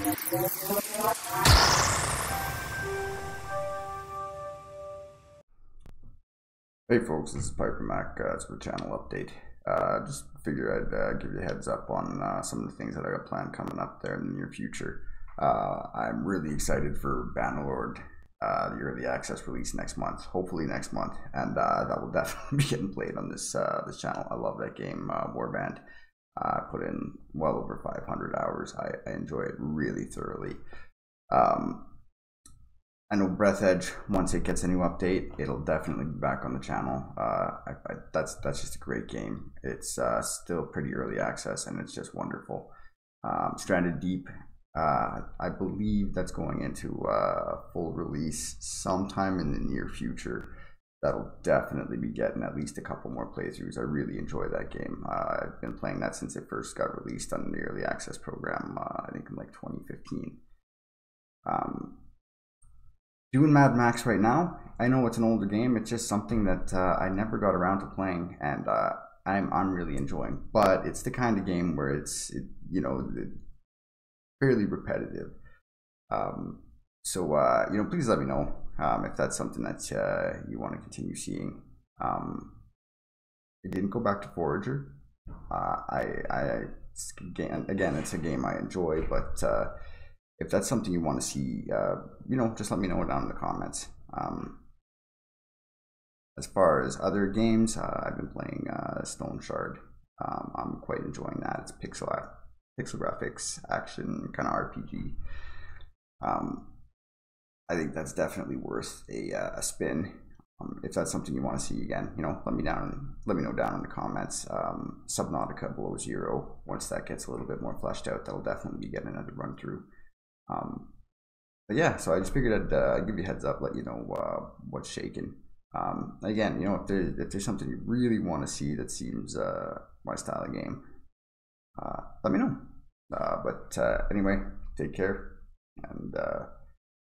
Hey folks, this is Pipermac. Uh, it's for channel update. Uh, just figure I'd uh, give you a heads up on uh, some of the things that I got planned coming up there in the near future. Uh, I'm really excited for Bannerlord, uh, the early access release next month, hopefully next month, and that will definitely be getting played on this this channel. I love that game, Warband. I put in well over 500 hours. I, I enjoy it really thoroughly. Um, I know Breathedge. Once it gets a new update, it'll definitely be back on the channel. Uh, I, I, that's that's just a great game. It's uh, still pretty early access, and it's just wonderful. Um, Stranded Deep. Uh, I believe that's going into uh, full release sometime in the near future. That'll definitely be getting at least a couple more playthroughs. I really enjoy that game. Uh, I've been playing that since it first got released on the early access program. Uh, I think in like 2015. Um, doing Mad Max right now. I know it's an older game. It's just something that uh, I never got around to playing, and uh, I'm I'm really enjoying. But it's the kind of game where it's it, you know fairly repetitive. Um, so uh, you know, please let me know um, if that's something that uh, you want to continue seeing. Um, I didn't go back to Forager. Uh, I I again, it's a game I enjoy, but uh, if that's something you want to see, uh, you know, just let me know down in the comments. Um, as far as other games, uh, I've been playing uh, Stoneshard. Um, I'm quite enjoying that. It's pixel pixel graphics, action, kind of RPG. Um, I think that's definitely worth a, uh, a spin. Um, if that's something you want to see again, you know, let me down. Let me know down in the comments. Um, Subnautica Below Zero. Once that gets a little bit more fleshed out, that'll definitely be getting another run through. Um, but yeah, so I just figured I'd uh, give you heads up, let you know uh, what's shaking. Um, again, you know, if there's if there's something you really want to see that seems uh, my style of game, uh, let me know. Uh, but uh, anyway, take care, and